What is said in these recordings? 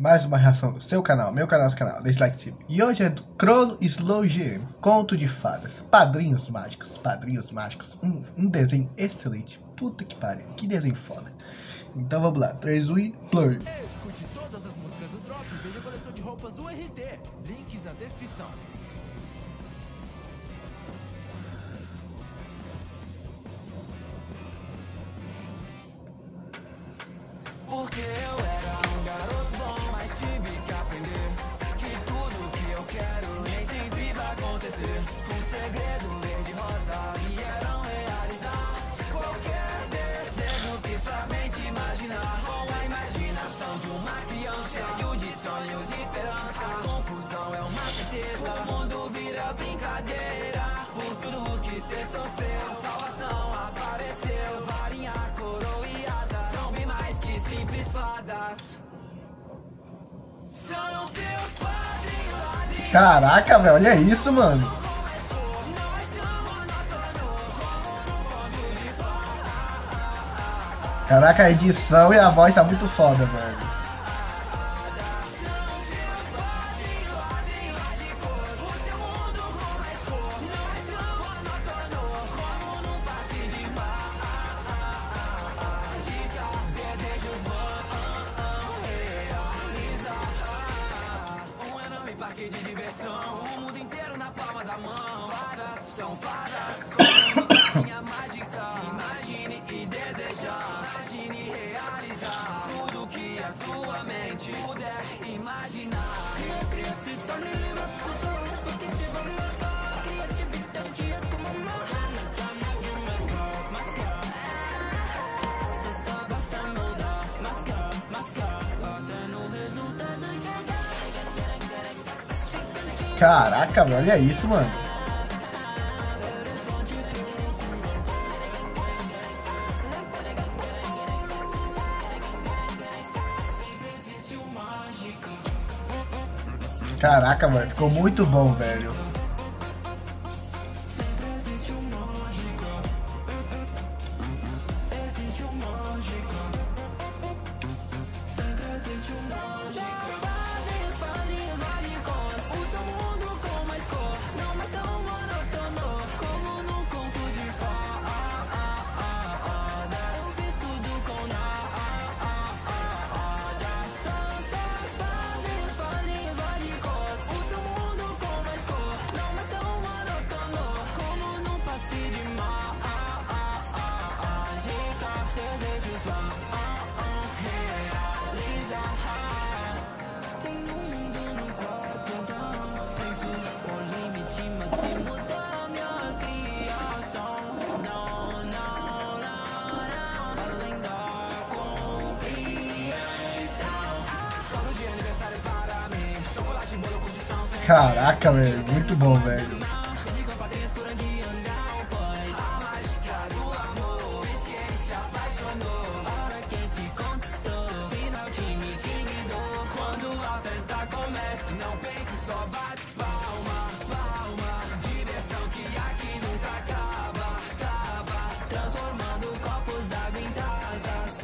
mais uma reação do seu canal, meu canal, seu canal, desse like sim. E hoje é do Crono Slow GM, Conto de Fadas, Padrinhos Mágicos, Padrinhos Mágicos, um, um desenho excelente, puta que pariu, que desenho foda. Então vamos lá, 3, 1 e play. Escute todas as músicas do Drop e veja a coleção de roupas URT. Links na descrição. Porque eu certeza, o mundo vira brincadeira. Por tudo que cê sofreu, a salvação apareceu. Varinha, coroa e asa são bem mais que simples fadas. São seus padrinhos. Caraca, velho, olha isso, mano. Caraca, a edição e a voz tá muito foda, velho. Parque de diversão, o mundo inteiro na palma da mão. Fadas são fadas, com minha mágica. Imagine e desejar, imagine e realizar tudo que a sua mente puder imaginar. Cria, cria, se torne livre, pessoas, porque tivemos a criatividade é como uma rana. Você só basta mudar, mascar, mascar, até no resultado chegar. Caraca, velho, olha isso, mano. Caraca, mano, ficou muito bom, velho.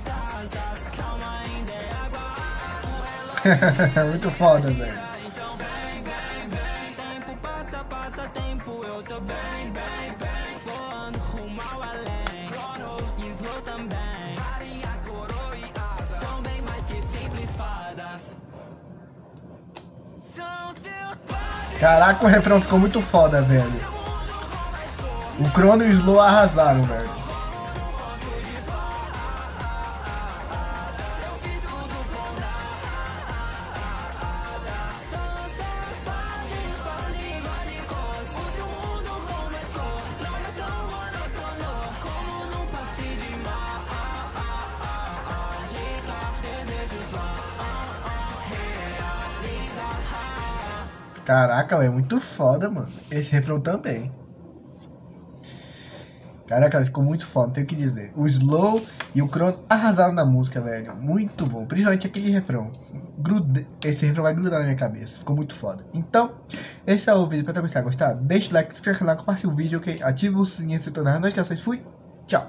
Tazas. Calma, ainda é água. muito foda, velho. Tempo. Eu tô bem, bem, bem. Voando rumo ao além. Crono e slow também. Farinha, coroa e asa. São bem mais que simples fadas. São seus padres. Caraca, o refrão ficou muito foda, velho. O Crono e o Slow arrasaram, velho. Caraca, velho, muito foda, mano. Esse refrão também. Caraca, ficou muito foda, não tenho o que dizer. O Slow e o Crono arrasaram na música, velho. Muito bom. Principalmente aquele refrão. Grude... Esse refrão vai grudar na minha cabeça. Ficou muito foda. Então, esse é o vídeo. Pra você gostar, deixa o like, se inscreve no canal, compartilha o vídeo, ok? Ativa o sininho se tornar notificações. Fui, tchau.